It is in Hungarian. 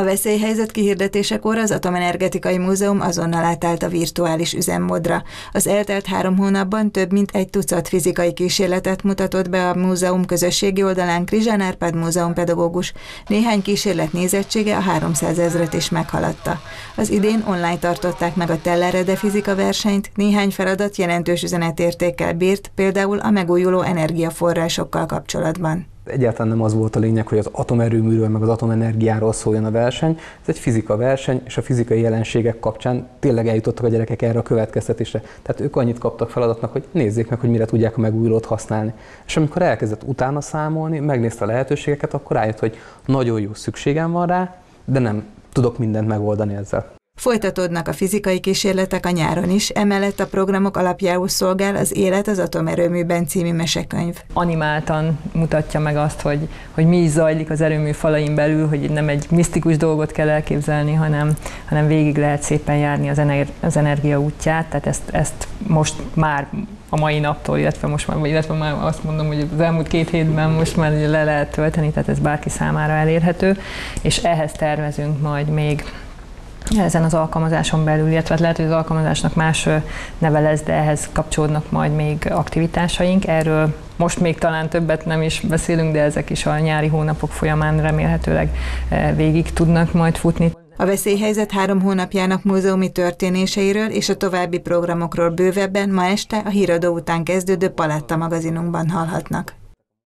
A veszélyhelyzet kihirdetésekor az Atomenergetikai Múzeum azonnal átállt a virtuális üzemmódra. Az eltelt három hónapban több mint egy tucat fizikai kísérletet mutatott be a múzeum közösségi oldalán Krizsán Árpád múzeum pedagógus. Néhány kísérlet nézettsége a 300 ezret is meghaladta. Az idén online tartották meg a Tellerede fizika versenyt, néhány feladat jelentős üzenetértékkel bírt, például a megújuló energiaforrásokkal kapcsolatban egyáltalán nem az volt a lényeg, hogy az atomerőműről meg az atomenergiáról szóljon a verseny. Ez egy fizika verseny, és a fizikai jelenségek kapcsán tényleg eljutottak a gyerekek erre a következtetésre. Tehát ők annyit kaptak feladatnak, hogy nézzék meg, hogy mire tudják a megújulót használni. És amikor elkezdett utána számolni, megnézte a lehetőségeket, akkor rájött, hogy nagyon jó szükségem van rá, de nem tudok mindent megoldani ezzel. Folytatódnak a fizikai kísérletek a nyáron is, emellett a programok alapjául szolgál az Élet az atomerőműben című mesekönyv. Animáltan mutatja meg azt, hogy, hogy mi is zajlik az erőmű falain belül, hogy nem egy misztikus dolgot kell elképzelni, hanem, hanem végig lehet szépen járni az, ener- az energia útját, tehát ezt, ezt most már a mai naptól, illetve most már, illetve már azt mondom, hogy az elmúlt két hétben most már le lehet tölteni, tehát ez bárki számára elérhető, és ehhez tervezünk majd még ezen az alkalmazáson belül, illetve lehet, hogy az alkalmazásnak más neve lesz, de ehhez kapcsolódnak majd még aktivitásaink. Erről most még talán többet nem is beszélünk, de ezek is a nyári hónapok folyamán remélhetőleg végig tudnak majd futni. A veszélyhelyzet három hónapjának múzeumi történéseiről és a további programokról bővebben ma este a híradó után kezdődő Paletta magazinunkban hallhatnak.